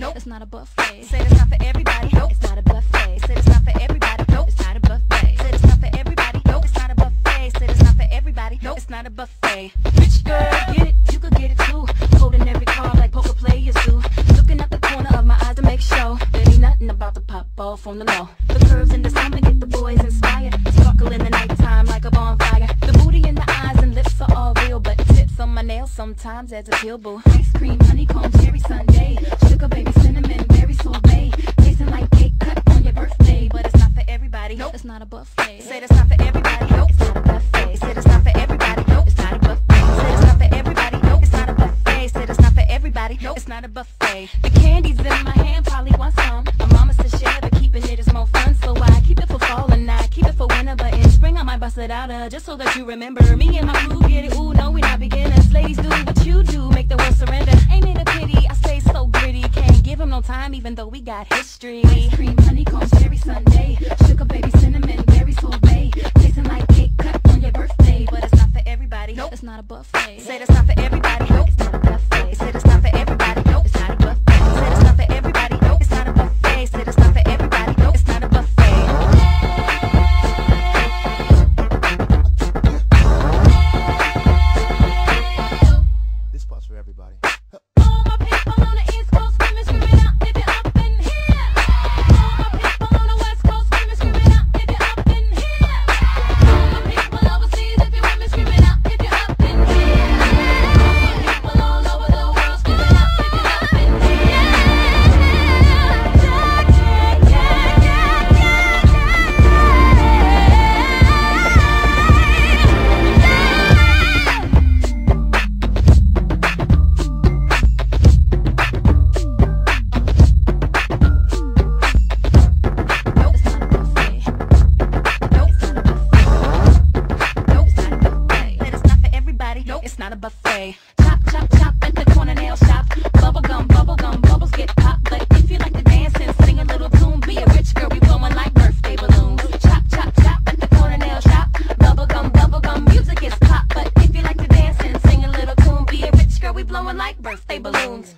not a buffet. Said it's not for everybody. Nope. It's not a buffet. Said it's not for everybody. Nope. It's not a buffet. Said it's not for everybody. Nope. It's not a buffet. Said it's not for everybody. Nope. It's not a buffet. Rich girl, get it, you could get it too. Holding every card like poker players do. Looking at the corner of my eyes to make sure there ain't nothing about to pop off on the low. The curves in the summer get the boys inspired. Sparkle in the nighttime sometimes adds a pill boo. Ice cream, honeycomb, cherry sundae. Sugar baby, cinnamon, berry sorbet. Tasting like cake cut on your birthday, but it's not for everybody. Nope. It's not a buffet. Said it's not for everybody. Nope. It's not a buffet. Said it's not for everybody. Nope. It's not a buffet. Said it's not for everybody. Nope. It's not a buffet. Said it's not for everybody. Nope. It's not a buffet. The candy's in my hand, probably want some. My mama said share, but keeping it is more fun. So I keep it for fall and I keep it for winter. But in spring I might bust it out, uh, just so that you remember. Me and my crew Can't give him no time, even though we got history. Ice cream, honeycomb, cherry sundae. Sugar baby, cinnamon, berry sorbet. Tasting like cake cut on your birthday. But it's not for everybody. Nope. It's not a buffet. Said it's not for everybody. Nope. It's not a buffet. Said it's not for everybody. Nope. It's not a buffet. Said it's not for everybody. Nope. It's not a buffet. Said it's not for everybody. Nope. It's not a buffet. This part's for everybody. All my people on the East not a buffet. Chop, chop, chop at the corner nail shop. Bubble gum, bubble gum, bubbles get popped. But if you like to dance and sing a little tune, be a rich girl, we blowing like birthday balloons. Chop, chop, chop at the corner nail shop. Bubble gum, bubble gum, music is pop. But if you like to dance and sing a little tune, be a rich girl, we blowing like birthday balloons.